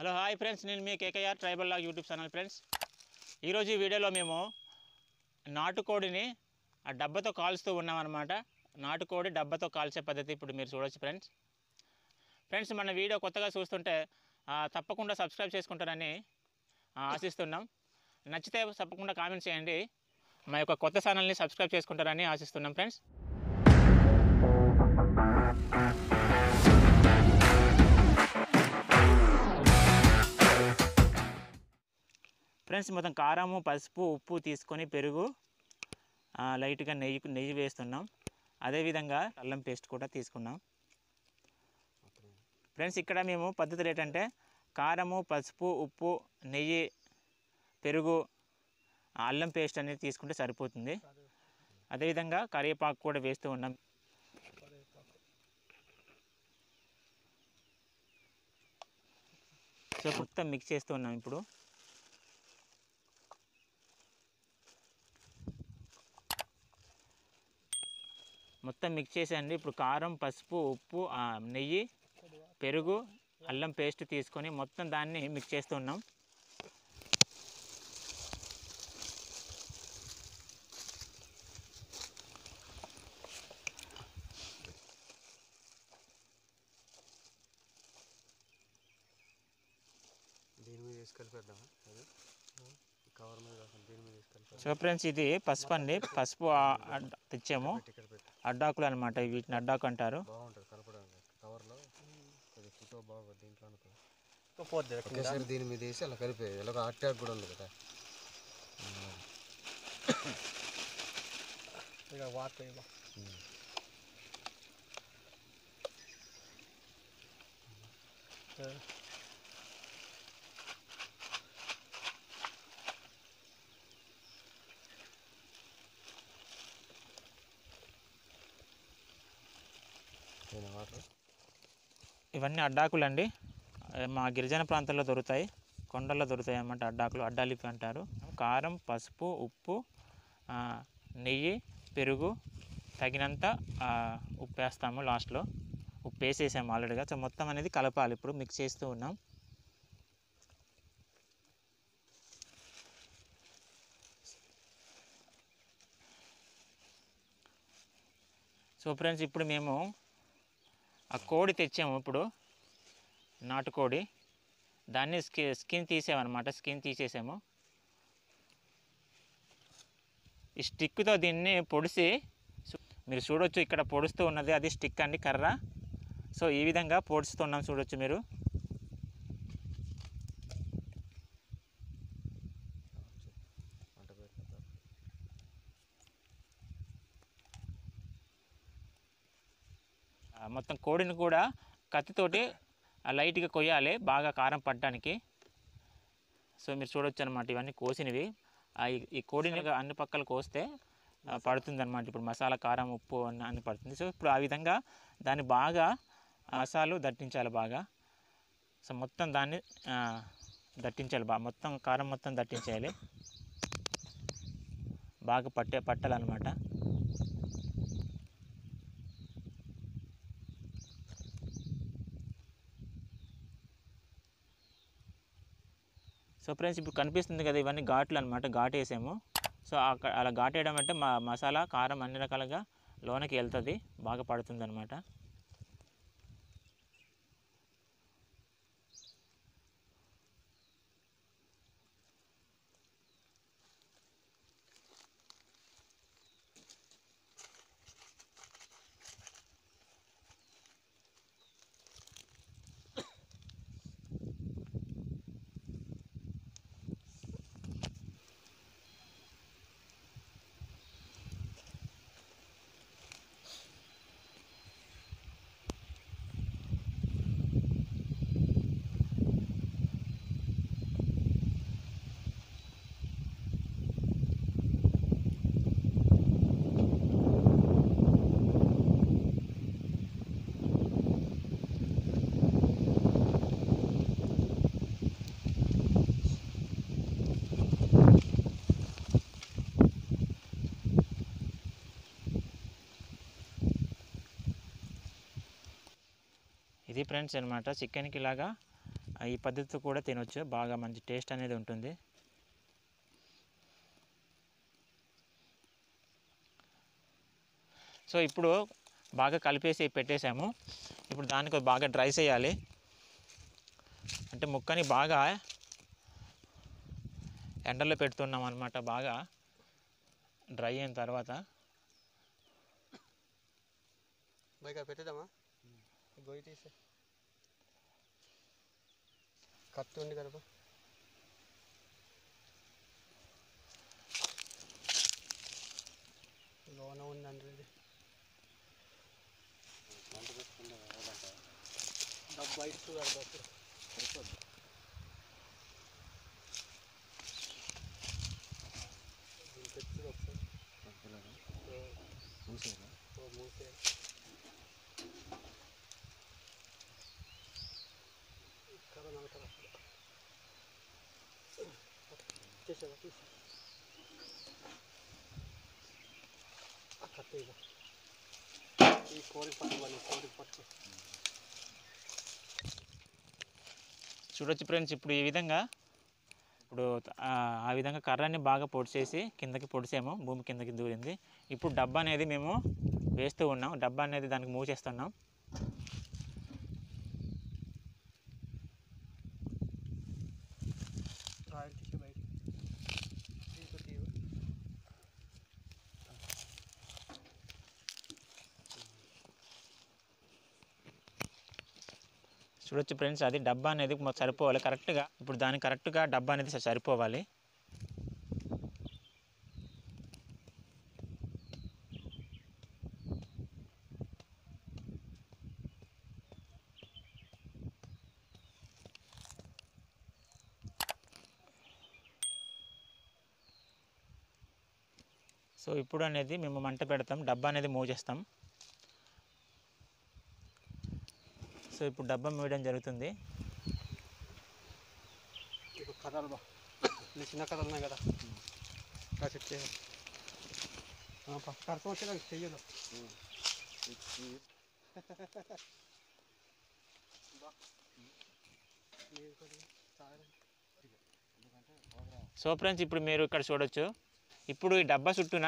Hello hi friends. నేను మీ KKR tribal log YouTube channel friends. ఈరోజు ఈ వీడియోలో మేము నాటుకోడిని ఆ డబ్బాతో కాల్స్తూ ఉన్నామన్నమాట. నాటుకోడి డబ్బాతో కాల్చే పద్ధతి ఇప్పుడు మీరు చూడొచ్చు ఫ్రెండ్స్. ఫ్రెండ్స్ మన వీడియో కొత్తగా చూస్తుంటే తప్పకుండా సబ్స్క్రైబ్ చేసుకుంటారని ఆశిస్తున్నాం. నచ్చితే తప్పకుండా కామెంట్ చేయండి. మా యొక్క కొత్త ఛానల్ని సబ్స్క్రైబ్ చేసుకుంటారని ఆశిస్తున్నాం ఫ్రెండ్స్. ఫ్రెండ్స్ మొత్తం కారము పసుపు ఉప్పు తీసుకొని పెరుగు లైట్గా నెయ్యి నెయ్యి వేస్తున్నాం. అదేవిధంగా అల్లం పేస్ట్ కూడా తీసుకున్నాం. ఫ్రెండ్స్ ఇక్కడ మేము పద్ధతులు ఏంటంటే కారము పసుపు ఉప్పు నెయ్యి పెరుగు ఆ, అల్లం పేస్ట్ అనేది తీసుకుంటే సరిపోతుంది. అదేవిధంగా కరివేపాకు కూడా వేస్తూ ఉన్నాం. సో మొత్తం మిక్స్ చేస్తూ ఉన్నాం ఇప్పుడు. మొత్తం మిక్స్ చేసేయండి. ఇప్పుడు కారం పసుపు ఉప్పు నెయ్యి పెరుగు అల్లం పేస్ట్ తీసుకొని మొత్తం దాన్ని మిక్స్ చేస్తున్నాం సో ఫ్రెండ్స్ ఇది పసుపు అండి. పసుపు తెచ్చాము. అడ్డాకులు అనమాట వీటిని అడ్డాకు అంటారు ఒకేసారి దీని మీద వేసి అలా కలిపే. ఎలాగో అట్టాక్ కూడా ఉంది కదా. ఇక వాటర్ ఇవ్వ నేను వాటర్ ఇవన్నీ అడ్డాకులు అండి మా గిరిజన ప్రాంతాల్లో దొరుకుతాయి. కొండల్లో దొరుకుతాయి అన్నమాట అడ్డాకులు. అడ్డాలిపి అంటారు. కారం పసుపు ఉప్పు నెయ్యి పెరుగు తగినంత ఉప్పు వేస్తాము లాస్ట్లో. ఉప్పు వేసేసాము ఆల్రెడీగా. సో మొత్తం అనేది కలపాలి. ఇప్పుడు మిక్స్ చేస్తూ ఉన్నాం. సో ఫ్రెండ్స్ ఇప్పుడు మేము ఆ కోడి తెచ్చాము ఇప్పుడు. నాటుకోడి దాన్ని స్కి స్కిన్ తీసామన్నమాట స్కిన్ తీసేసాము. ఈ స్టిక్తో దీన్ని పొడిసి మీరు చూడొచ్చు ఇక్కడ పొడుస్తూ ఉన్నది. అది స్టిక్ అండి కర్ర. సో ఈ విధంగా పొడుస్తున్నాం చూడొచ్చు మీరు. మొత్తం కోడిని కూడా కత్తితోటి లైట్గా కొయ్యాలి బాగా కారం పట్టడానికి. సో మీరు చూడొచ్చు అనమాట ఇవన్నీ కోసినవి. ఈ- కోడిని అన్ని పక్కల కోస్తే పడుతుంది అనమాట ఇప్పుడు మసాలా కారం ఉప్పు అన్ని అన్ని పడుతుంది. సో ఇప్పుడు ఆ విధంగా దాన్ని బాగా మసాలు దట్టించాలి బాగా. సో మొత్తం దాన్ని దట్టించాలి బాగా మొత్తం కారం మొత్తం దట్టించేయాలి. బాగా పట్టే పట్టాలన్నమాట. సో ఫ్రెండ్స్ ఇప్పుడు కనిపిస్తుంది కదా ఇవన్నీ ఘాట్లు అనమాట ఘాట్ వేసాము సో అక్కడ అలా ఘాట్ వేయడం అంటే మా మసాలా కారం అన్ని రకాలుగా లోనకి వెళ్తుంది బాగా పడుతుంది అనమాట ఇది ఫ్రెండ్స్ అనమాట చికెన్కి ఇలాగా ఈ పద్ధతితో కూడా తినొచ్చు. బాగా మంచి టేస్ట్ అనేది ఉంటుంది. సో ఇప్పుడు బాగా కలిపేసి పెట్టేసాము ఇప్పుడు దానికి బాగా డ్రై చేయాలి. అంటే ముక్కని బాగా ఎండలో పెడుతున్నాం అనమాట బాగా డ్రై అయిన తర్వాత. పెట్టేద్దామా? గొయ్యి తీసే కత్తి ఉంది కదా లోన ఉందండి ఇది. డబ్బు ఐదు సరిపోద్ది తెచ్చి ఒకసారి. మూసే ఇక్కడ నలకర చేసేదా తీసి ఆ ఈ కోడి పట్టుకోవాలి కోడి పట్టుకో చూడొచ్చు ఫ్రెండ్స్ ఇప్పుడు ఈ విధంగా ఇప్పుడు ఆ విధంగా కర్రని బాగా పొడిచేసి కిందకి పొడిసాము భూమి కిందకి దూరింది ఇప్పుడు డబ్బా అనేది మేము వేస్తూ ఉన్నాం. డబ్బా అనేది దానికి మూవ్ చేస్తున్నాం. చూడొచ్చు ఫ్రెండ్స్ అది డబ్బా అనేది సరిపోవాలి. కరెక్ట్గా ఇప్పుడు దాని కరెక్ట్గా డబ్బా అనేది సరిపోవాలి. సో ఇప్పుడు అనేది మేము మంట పెడతాం. డబ్బా అనేది మూవ్ చేస్తాం సో ఇప్పుడు డబ్బా మూయడం జరుగుతుంది. కథలు బా. చిన్న కథలు ఉన్నాయి కదా. సెట్ చేయాలి కరసం వచ్చేదానికి చెయ్యదు. సో ఫ్రెండ్స్ ఇప్పుడు మీరు ఇక్కడ చూడొచ్చు. ఇప్పుడు ఈ డబ్బా చుట్టూన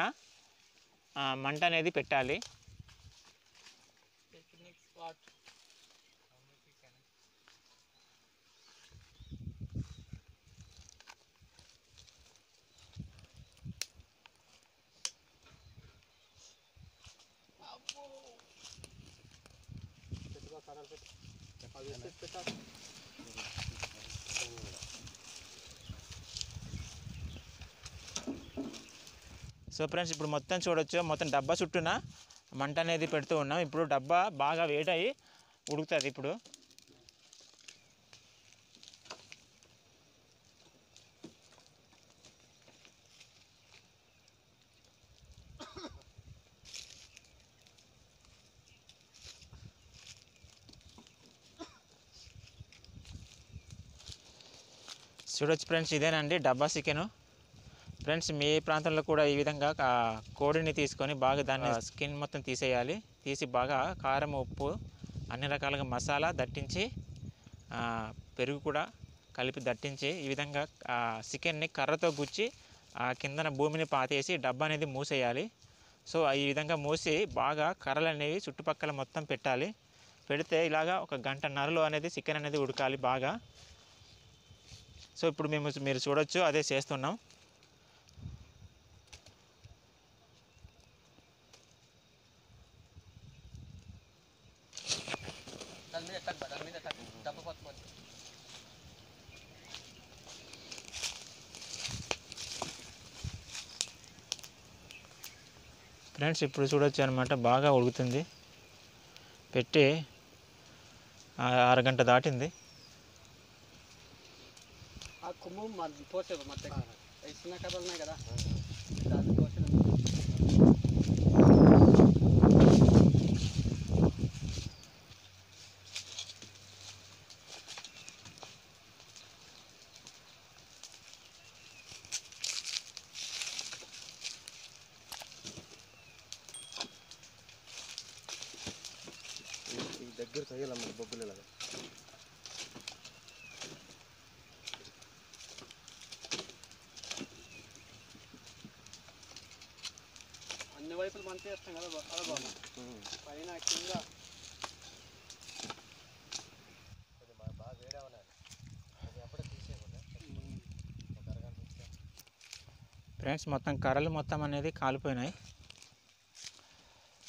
ఆ, మంట అనేది పెట్టాలి. పెట్టుకో కర్రలు పెట్టు అది వేసి పెట్టాలి సో ఫ్రెండ్స్ ఇప్పుడు మొత్తం చూడొచ్చు. మొత్తం డబ్బా చుట్టూన మంట అనేది పెడుతూ ఉన్నాం. ఇప్పుడు డబ్బా బాగా వేడయి ఉడుకుతుంది ఇప్పుడు. చూడొచ్చు ఫ్రెండ్స్ ఇదేనండి డబ్బా చికెను. ఫ్రెండ్స్ మీ ప్రాంతంలో కూడా ఈ విధంగా కోడిని తీసుకొని బాగా దాన్ని స్కిన్ మొత్తం తీసేయాలి. తీసి బాగా కారం ఉప్పు అన్ని రకాలుగా మసాలా దట్టించి పెరుగు కూడా కలిపి దట్టించి ఈ విధంగా చికెన్ని కర్రతో గుచ్చి ఆ కిందన భూమిని పాతేసి డబ్బా అనేది మూసేయాలి. సో ఈ విధంగా మూసి బాగా కర్రలు అనేవి చుట్టుపక్కల మొత్తం పెట్టాలి. పెడితే ఇలాగా ఒక గంటన్నరలో అనేది చికెన్ అనేది ఉడకాలి బాగా. సో ఇప్పుడు మేము మీరు చూడొచ్చు అదే చేస్తున్నాం. ఫ్రెండ్స్ ఇప్పుడు చూడొచ్చు అనమాట బాగా ఉడుకుతుంది. పెట్టి అరగంట దాటింది. కొమ్ము మన తోసేది మొత్తం అవి చిన్న కథలు ఉన్నాయి కదా దాన్ని తోసేది ఈ దగ్గర చేయాలమ్మ బొగ్గులు ఇలాగా అసలు మంచిగా వేస్తాం కదా అదే బాబు. పైన కింద. బాగా వేడి అది అప్పుడే తీసేయకుండా. ఫ్రెండ్స్ మొత్తం కర్రలు మొత్తం అనేది కాలిపోయినాయి.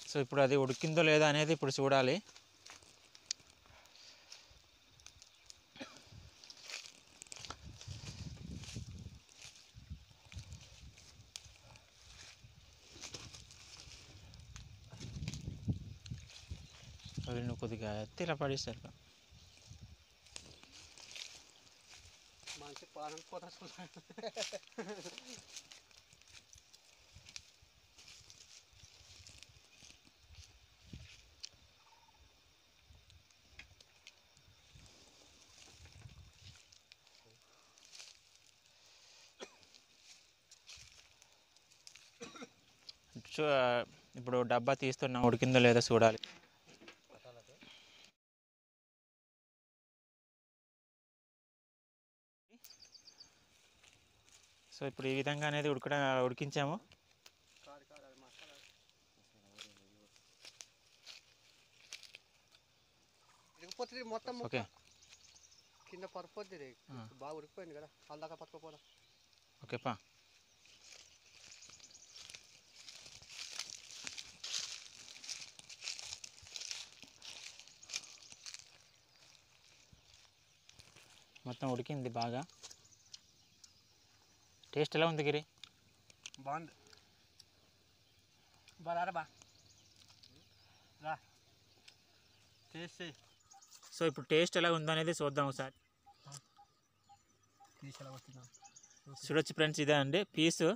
సో ఇప్పుడు అది ఉడికిందో లేదో అనేది ఇప్పుడు చూడాలి. నువ్వు కొద్దిగా చూసాను చూ ఇప్పుడు డబ్బా తీస్తున్నాం ఉడికిందో లేదో చూడాలి సో ఇప్పుడు ఈ విధంగా అనేది ఉడకడ ఉడికించాము. మొత్తం. ఓకే. కింద ఆ. బాగా ఉడికిపోయింది కదా. అల్లాక పట్టుకోపోదా ఓకే పా. మొత్తం ఉడికింది బాగా. టేస్ట్ ఎలా ఉంది గిరి? బాగుంది. బా రా. చేసి సో ఇప్పుడు టేస్ట్ ఎలా ఉందో అనేది చూద్దాం ఒకసారి. ఎలా చూడొచ్చు ఫ్రెండ్స్ ఇదే అండి. పీసు.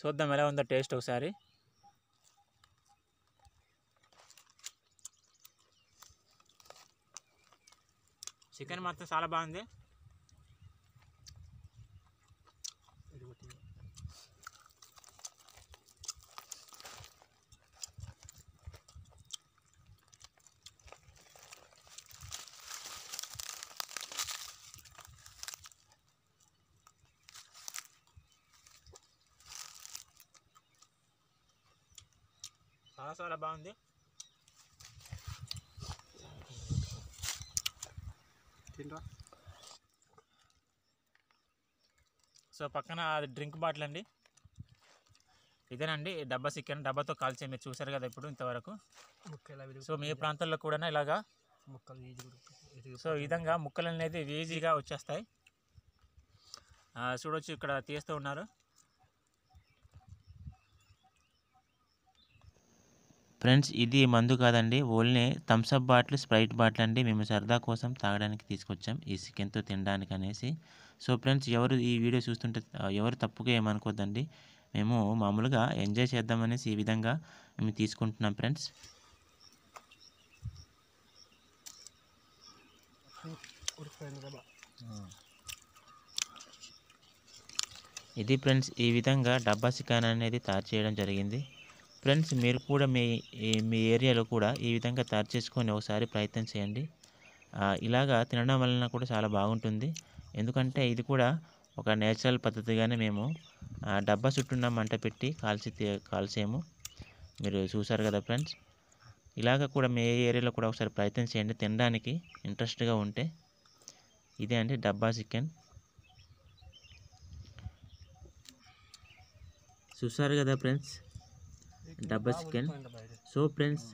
చూద్దాం ఎలా ఉందో టేస్ట్ ఒకసారి. చికెన్ మాత్రం చాలా బాగుంది. చాలా చాలా బాగుంది సో పక్కన అది డ్రింక్ బాటిల్ అండి. ఇదేనండి డబ్బా చికెన్. డబ్బాతో కాల్చే మీరు చూసారు కదా ఇప్పుడు ఇంతవరకు. సో మీ ప్రాంతాల్లో కూడా ఇలాగా? ముక్కలు సో ఈ విధంగా ముక్కలు అనేది ఈజీగా వచ్చేస్తాయి. చూడొచ్చు ఇక్కడ తీస్తూ ఉన్నారు. ఫ్రెండ్స్ ఇది మందు కాదండి. Only Thums Up bottle Sprite bottle అండి. మేము సరదా కోసం తాగడానికి తీసుకొచ్చాం. ఈ చికెన్తో తినడానికి అనేసి. సో ఫ్రెండ్స్ ఎవరు ఈ వీడియో చూస్తుంటే ఎవరు తప్పుగా ఏమనుకోద్దండి. మేము మామూలుగా ఎంజాయ్ చేద్దామనేసి ఈ విధంగా మేము తీసుకుంటున్నాం ఫ్రెండ్స్. ఇది ఫ్రెండ్స్ ఈ విధంగా డబ్బా చికెన్ అనేది తయారు చేయడం జరిగింది. ఫ్రెండ్స్ మీరు కూడా మీ మీ ఏరియాలో కూడా ఈ విధంగా తయారు చేసుకొని ఒకసారి ప్రయత్నం చేయండి. ఇలాగా తినడం వలన కూడా చాలా బాగుంటుంది. ఎందుకంటే ఇది కూడా ఒక నేచురల్ పద్ధతిగానే మేము ఆ, డబ్బా చుట్టూన్న మంట పెట్టి కాల్చి కాల్చేము మీరు చూసారు కదా ఫ్రెండ్స్? ఇలాగ కూడా మీ ఏరియాలో కూడా ఒకసారి ప్రయత్నం చేయండి. తినడానికి ఇంట్రెస్ట్గా ఉంటే. ఇదే అండి డబ్బా చికెన్. చూసారు కదా ఫ్రెండ్స్? డబ్బా చికెన్ సో ఫ్రెండ్స్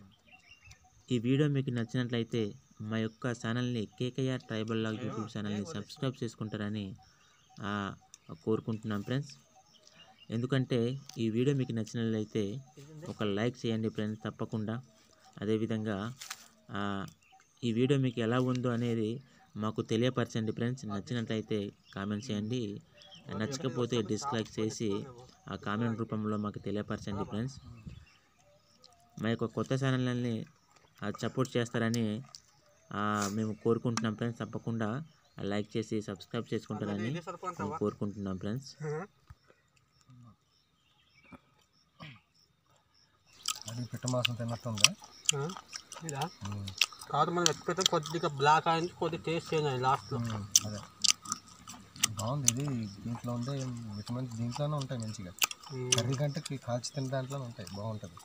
ఈ వీడియో మీకు నచ్చినట్లయితే మా యొక్క ఛానల్ని కేకేఆర్ ట్రైబల్ లాగ్ యూట్యూబ్ ఛానల్ని సబ్స్క్రైబ్ చేసుకుంటారని కోరుకుంటున్నాం ఫ్రెండ్స్. ఎందుకంటే ఈ వీడియో మీకు నచ్చినట్లయితే ఒక లైక్ చేయండి ఫ్రెండ్స్ తప్పకుండా. అదేవిధంగా ఈ వీడియో మీకు ఎలా ఉందో అనేది మాకు తెలియపరచండి ఫ్రెండ్స్. నచ్చినట్లయితే కామెంట్ చేయండి. నచ్చకపోతే డిస్లైక్ చేసి ఆ కామెంట్ రూపంలో మాకు తెలియపరచండి ఫ్రెండ్స్. మా యొక్క కొత్త ఛానల్ని సపోర్ట్ చేస్తారని ఆ, మేము కోరుకుంటున్నాం ఫ్రెండ్స్ తప్పకుండా లైక్ చేసి సబ్స్క్రైబ్ చేసుకుంటారని మేము కోరుకుంటున్నాం ఫ్రెండ్స్ అది పిట్ట మాసం తిన్నట్టుందా? ఇదా? కాదు మనం ఎప్పుడైతే కొద్దిగా బ్లాక్ అయింది కొద్దిగా టేస్ట్ చేంజ్ అయింది లాస్ట్లో అదే. బాగుంది ఇది దీంట్లో ఉండే విటమిన్స్ దీంట్లోనే ఉంటాయి మంచిగా. కర్రీ కంటే కాల్చి తిన్న దాంట్లో ఉంటాయి బాగుంటుంది.